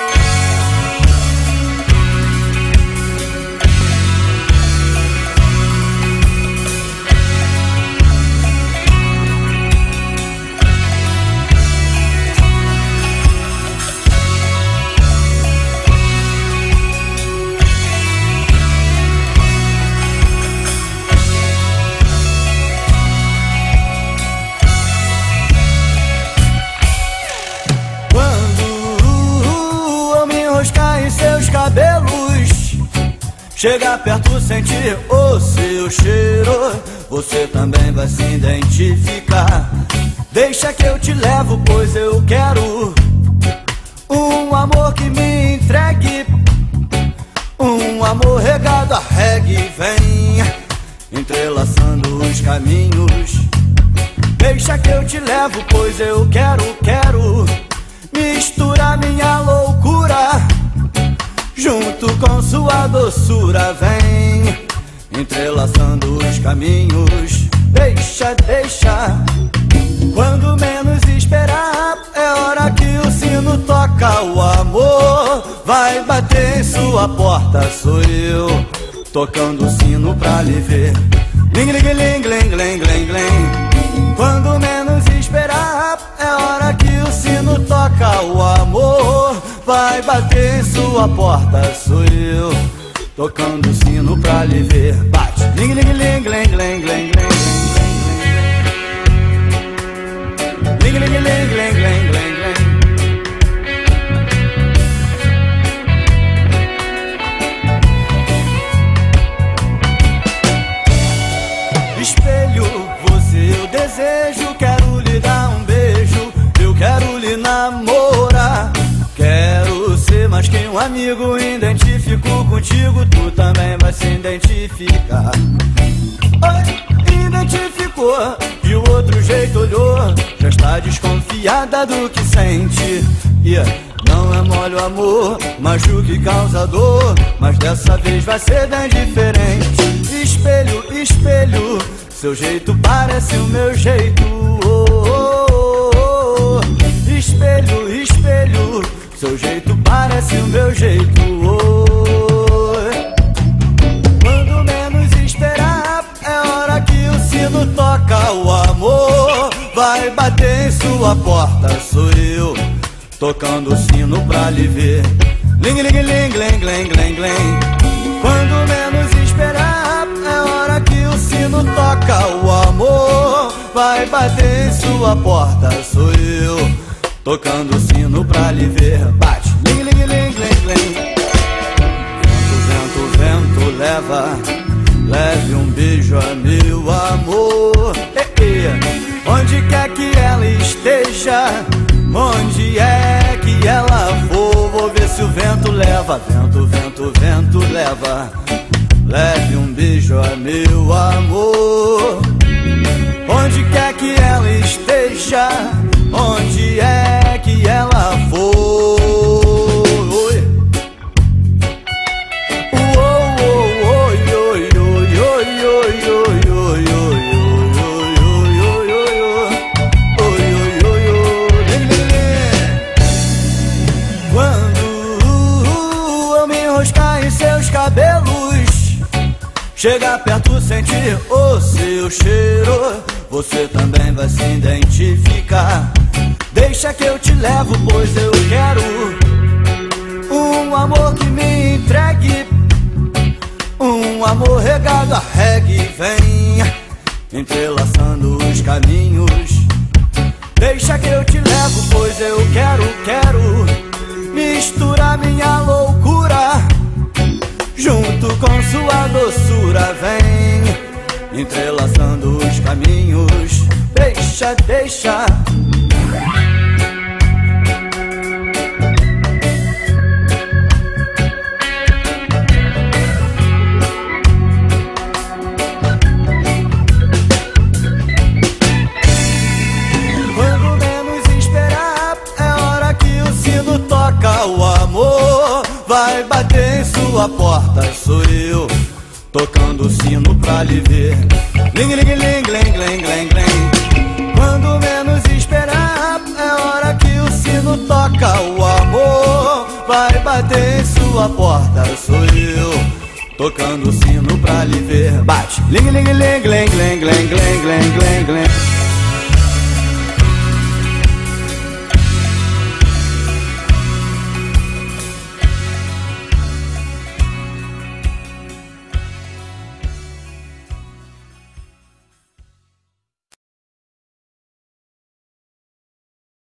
Bye. Chega perto, sentir o seu cheiro, você também vai se identificar. Deixa que eu te levo, pois eu quero um amor que me entregue, um amor regado a reggae. Vem entrelaçando os caminhos. Deixa que eu te levo, pois eu quero, quero misturar minha loucura com sua doçura vem Entrelaçando os caminhos. Deixa, deixa Quando menos esperar É hora que o sino toca O amor. Vai bater em sua porta Sou eu Tocando o sino pra lhe ver. Ling, ling, ling, ling, ling, ling, ling bater sua porta sou eu Tocando sino pra lhe ver Bate, ling, ling, ling, ling, ling, ling, ling Ling, ling, ling, ling, ling, ling, ling Espelho, você eu desejo Quero lhe dar um beijo Eu quero lhe namorar amigo, identifico contigo, tu também vai se identificar. Oi, identificou, de outro jeito olhou, já está desconfiada do que sente. Yeah. Não é mole o amor, machuque causa dor, mas dessa vez vai ser bem diferente. Espelho, espelho, seu jeito parece o meu jeito. Oh, oh, oh, oh. Espelho, espelho seu jeito parece o meu jeito oi. Quando menos esperar É hora que o sino toca O amor. Vai bater em sua porta Sou eu tocando o sino pra lhe ver. Ling, ling, ling, ling, ling, ling, ling. Quando menos esperar É hora que o sino toca O amor. Vai bater em sua porta Sou eu Tocando o sino pra lhe ver. Bate, Vento, vento, vento, leva. Leve um beijo a meu amor. Onde quer que ela esteja Onde é que ela for Vou ver se o vento leva. Vento, vento, vento, leva. Leve um beijo a meu amor. Onde quer que ela esteja Onde é Chegar perto, sentir o seu cheiro. Você também vai se identificar. Deixa que eu te levo, pois eu quero Um amor que me entregue. Um amor regado a reggae Vem entrelaçando os caminhos. Deixa que eu te levo, pois eu quero, quero Misturar sua doçura Vem entrelaçando os caminhos. Deixa, deixa vai bater em sua porta Sou eu tocando o sino pra lhe ver Ling, ling, ling, ling, ling, ling, ling Quando menos esperar É hora que o sino toca O amor vai bater em sua porta, sou eu. Tocando o sino pra lhe ver Bate, ling, ling, ling, ling, ling, ling, ling, ling, ling, ling